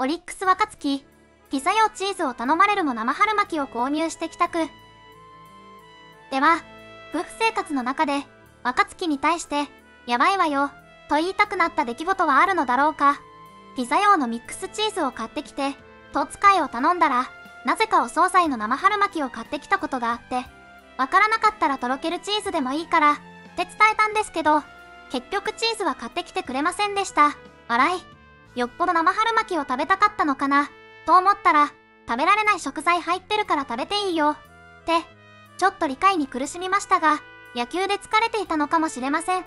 オリックス若月、ピザ用チーズを頼まれるも生春巻きを購入して帰宅。では、夫婦生活の中で、若月に対して、やばいわよ、と言いたくなった出来事はあるのだろうか。ピザ用のミックスチーズを買ってきて、トーツカイを頼んだら、なぜかお惣菜の生春巻きを買ってきたことがあって、わからなかったらとろけるチーズでもいいから、って伝えたんですけど、結局チーズは買ってきてくれませんでした。笑い。よっぽど生春巻きを食べたかったのかな、と思ったら、食べられない食材入ってるから食べていいよ。って、ちょっと理解に苦しみましたが、野球で疲れていたのかもしれません。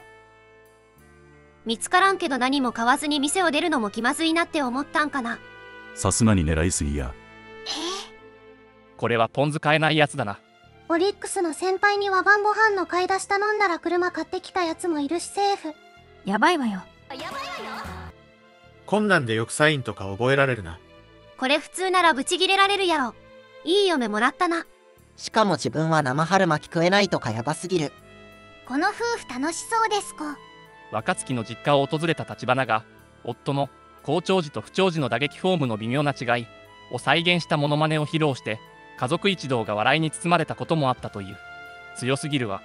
見つからんけど何も買わずに店を出るのも気まずいなって思ったんかな。さすがに狙いすぎや。これはポン酢買えないやつだな。オリックスの先輩には晩ご飯の買い出し頼んだら車買ってきたやつもいるしセーフ。やばいわよ。こんなんでよくサインとか覚えられるな。これ普通ならブチギレられるやろ。いい嫁もらったな。しかも自分は生春巻き食えないとかやばすぎる。この夫婦楽しそうです子。若月の実家を訪れた立花が、夫の好調時と不調時の打撃フォームの微妙な違いを再現したモノマネを披露して、家族一同が笑いに包まれたこともあったという。強すぎるわ。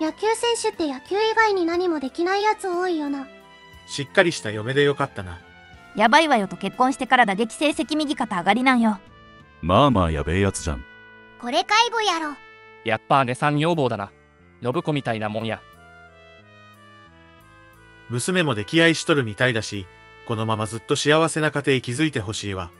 野球選手って野球以外に何もできないやつ多いよな。しっかりした嫁でよかったな。やばいわよと結婚してから打撃成績右肩上がりなんよ。まあまあやべえやつじゃん。これ介護やろ。やっぱ姉さん女房だな。信子みたいなもんや。娘も溺愛しとるみたいだし、このままずっと幸せな家庭築いてほしいわ。